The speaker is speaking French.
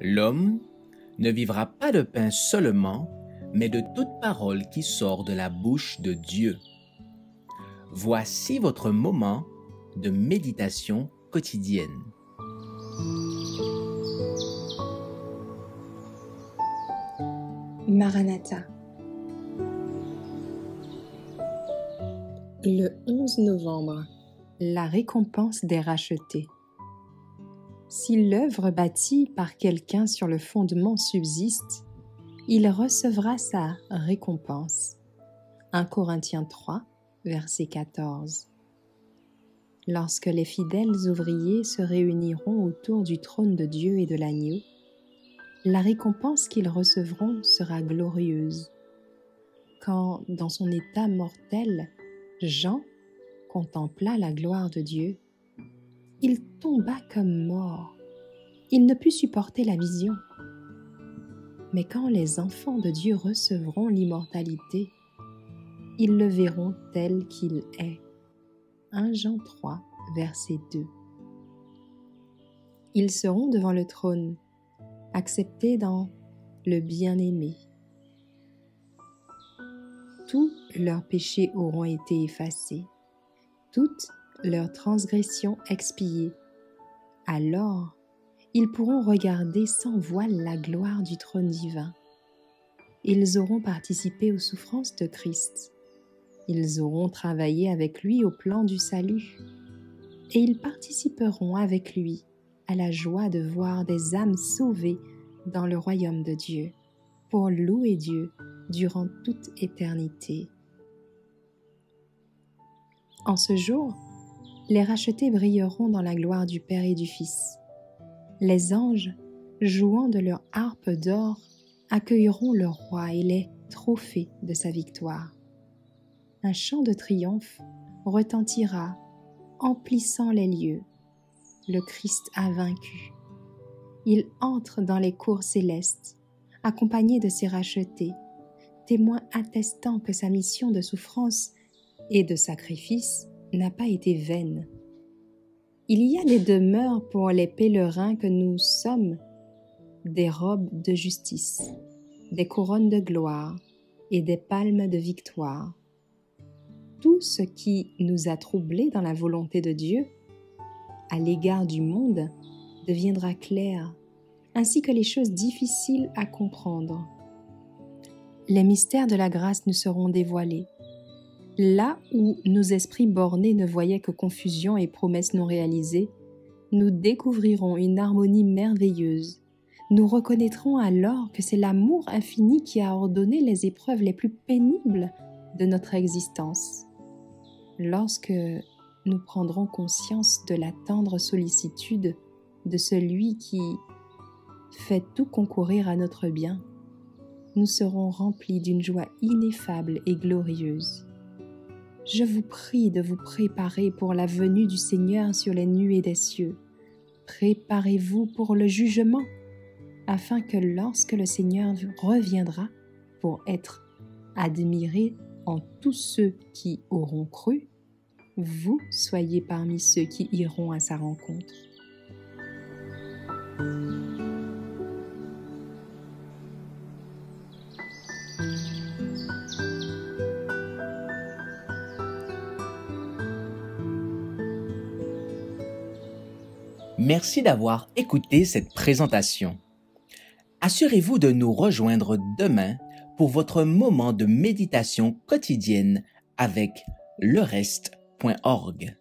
L'homme ne vivra pas de pain seulement, mais de toute parole qui sort de la bouche de Dieu. Voici votre moment de méditation quotidienne. Maranatha. Le 11 novembre, la récompense des rachetés. Si l'œuvre bâtie par quelqu'un sur le fondement subsiste, il recevra sa récompense. 1 Corinthiens 3, verset 14. Lorsque les fidèles ouvriers se réuniront autour du trône de Dieu et de l'agneau, la récompense qu'ils recevront sera glorieuse. Quand, dans son état mortel, Jean contempla la gloire de Dieu, il tomba comme mort. Il ne put supporter la vision. Mais quand les enfants de Dieu recevront l'immortalité, ils le verront tel qu'il est. 1 Jean 3, verset 2. Ils seront devant le trône, acceptés dans le bien-aimé. Tous leurs péchés auront été effacés, toutes leurs transgressions expiées. Alors, ils pourront regarder sans voile la gloire du trône divin. Ils auront participé aux souffrances de Christ. Ils auront travaillé avec lui au plan du salut. Et ils participeront avec lui à la joie de voir des âmes sauvées dans le royaume de Dieu, pour louer Dieu durant toute éternité. En ce jour, les rachetés brilleront dans la gloire du Père et du Fils. Les anges, jouant de leur harpe d'or, accueilleront le roi et les trophées de sa victoire. Un chant de triomphe retentira, emplissant les lieux. Le Christ a vaincu. Il entre dans les cours célestes, accompagné de ses rachetés, témoins attestant que sa mission de souffrance et de sacrifice n'a pas été vaine. Il y a des demeures pour les pèlerins que nous sommes, des robes de justice, des couronnes de gloire et des palmes de victoire. Tout ce qui nous a troublés dans la volonté de Dieu, à l'égard du monde, deviendra clair, ainsi que les choses difficiles à comprendre. Les mystères de la grâce nous seront dévoilés Là où nos esprits bornés ne voyaient que confusion et promesses non réalisées, nous découvrirons une harmonie merveilleuse. Nous reconnaîtrons alors que c'est l'amour infini qui a ordonné les épreuves les plus pénibles de notre existence. Lorsque nous prendrons conscience de la tendre sollicitude de celui qui fait tout concourir à notre bien, nous serons remplis d'une joie ineffable et glorieuse je vous prie de vous préparer pour la venue du Seigneur sur les nuées des cieux. Préparez-vous pour le jugement, afin que lorsque le Seigneur reviendra pour être admiré en tous ceux qui auront cru, vous soyez parmi ceux qui iront à sa rencontre. Merci d'avoir écouté cette présentation. Assurez-vous de nous rejoindre demain pour votre moment de méditation quotidienne avec le reste.org.